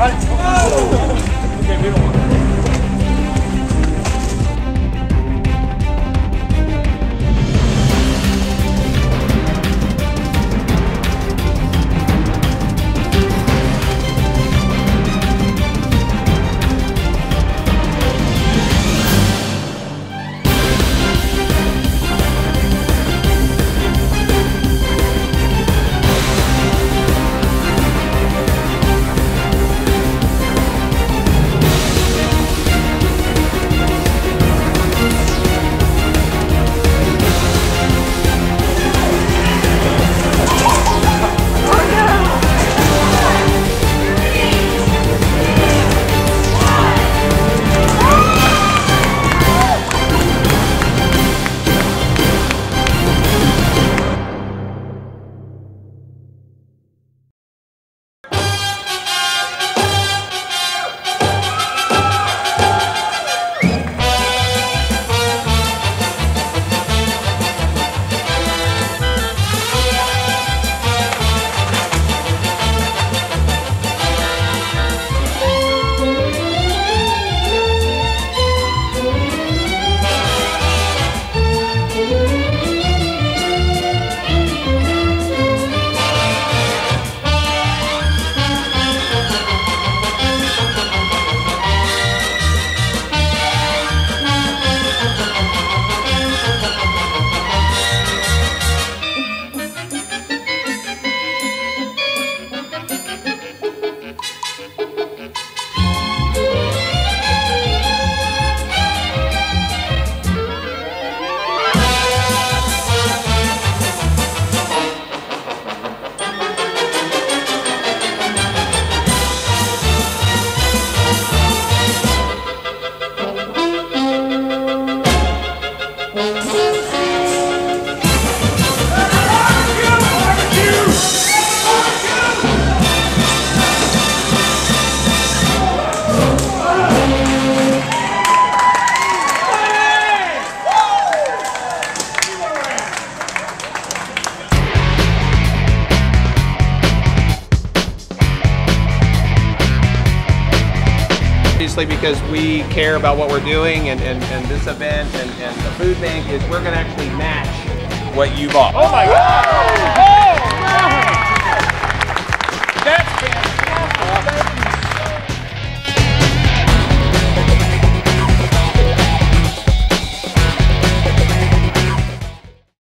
잘 쳐보세요. Música because we care about what we're doing and, and, and this event and, and the food bank is we're going to actually match what you bought. Oh my God!